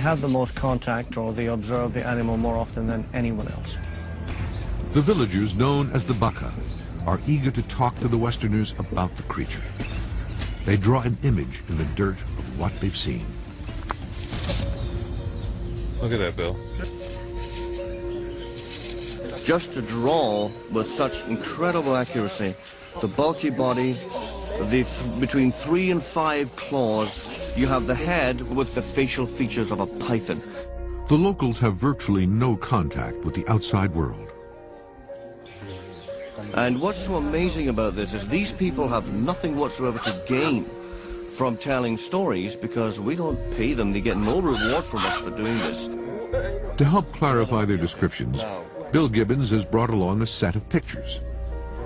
They have the most contact or they observe the animal more often than anyone else. The villagers, known as the Baka, are eager to talk to the Westerners about the creature. They draw an image in the dirt of what they've seen. Look at that, Bill. Just to draw with such incredible accuracy, the bulky body, the th between three and five claws, you have the head with the facial features of a python. The locals have virtually no contact with the outside world. And what's so amazing about this is these people have nothing whatsoever to gain from telling stories because we don't pay them. They get no reward from us for doing this. To help clarify their descriptions, Bill Gibbons has brought along a set of pictures.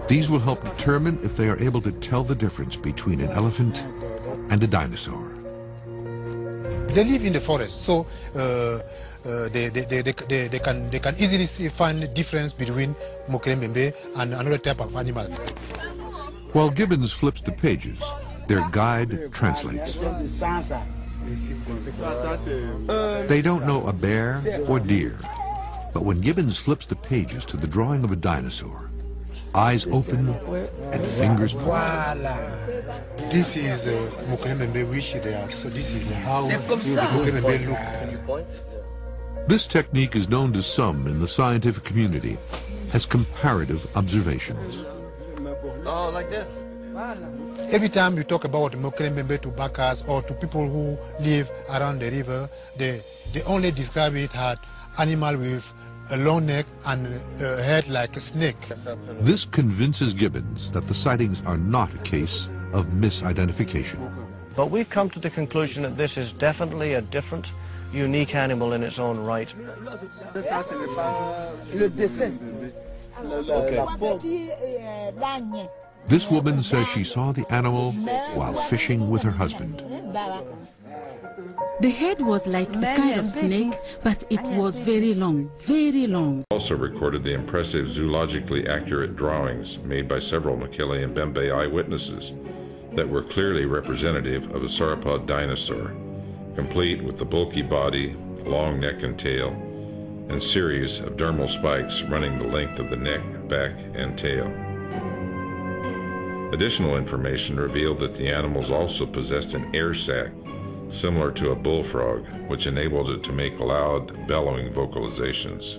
These will help determine if they are able to tell the difference between an elephant and a dinosaur. They live in the forest, so uh, uh, they, they, they, they, they, can, they can easily see, find the difference between Mokele-mbembe and another type of animal. While Gibbons flips the pages, their guide translates. They don't know a bear or deer, but when Gibbons flips the pages to the drawing of a dinosaur, eyes open and fingers point. This is uh, Mokele-mbembe which they are, so this is how the look. This technique is known to some in the scientific community as comparative observations. Oh, like this? Every time you talk about Mokele-mbembe to Bakas or to people who live around the river, they, they only describe it as animal with a long neck and a head like a snake. This convinces Gibbons that the sightings are not a case of misidentification. But we've come to the conclusion that this is definitely a different, unique animal in its own right. This woman says she saw the animal while fishing with her husband. The head was like a kind of snake, but it was very long, very long. Also recorded the impressive zoologically accurate drawings made by several Mokele-mbembe eyewitnesses that were clearly representative of a sauropod dinosaur, complete with the bulky body, long neck and tail, and series of dermal spikes running the length of the neck, back, and tail. Additional information revealed that the animals also possessed an air sac similar to a bullfrog, which enabled it to make loud, bellowing vocalizations.